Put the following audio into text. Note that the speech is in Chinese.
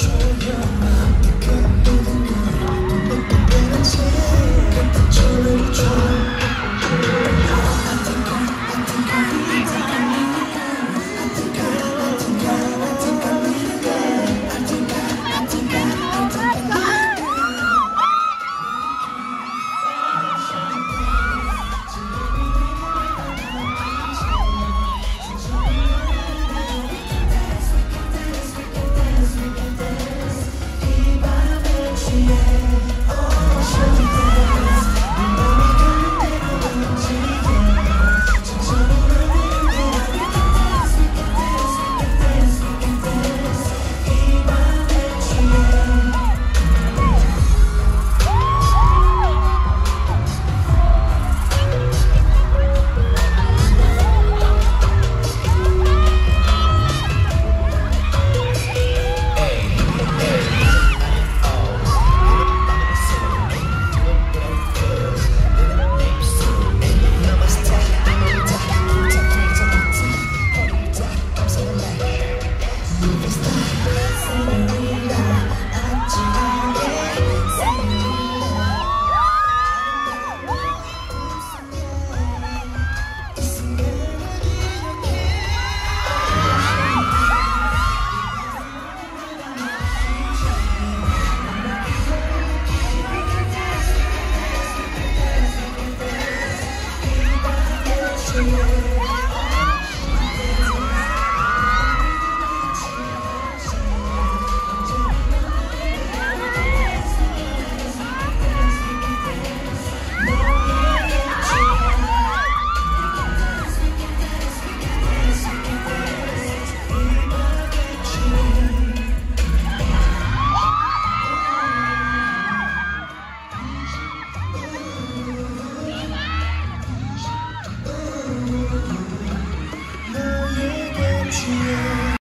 说。要慢